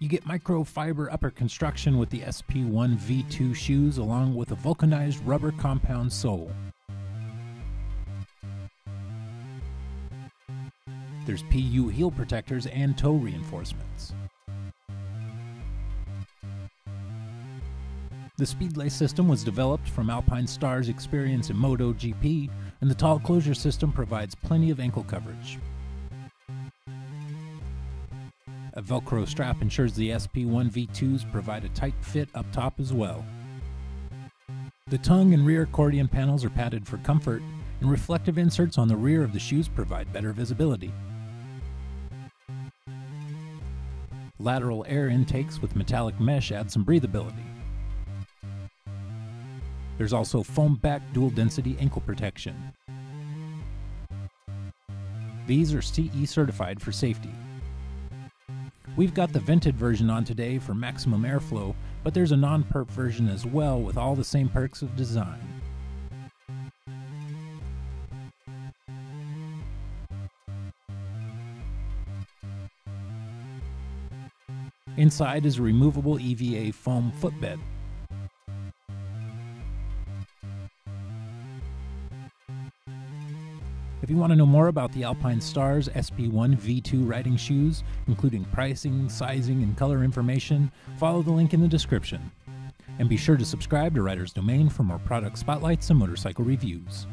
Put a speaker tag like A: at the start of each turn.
A: You get microfiber upper construction with the SP1 V2 shoes along with a vulcanized rubber compound sole. There's PU heel protectors and toe reinforcements. The speed lace system was developed from Alpinestars' experience in MotoGP, and the tall closure system provides plenty of ankle coverage. A Velcro strap ensures the SP1 V2s provide a tight fit up top as well. The tongue and rear accordion panels are padded for comfort, and reflective inserts on the rear of the shoes provide better visibility. Lateral air intakes with metallic mesh add some breathability. There's also foam back dual density ankle protection. These are CE certified for safety. We've got the vented version on today for maximum airflow, but there's a non perf version as well with all the same perks of design. Inside is a removable EVA foam footbed. If you want to know more about the Alpinestars SP1 V2 riding shoes, including pricing, sizing, and color information, follow the link in the description. And be sure to subscribe to Riders Domain for more product spotlights and motorcycle reviews.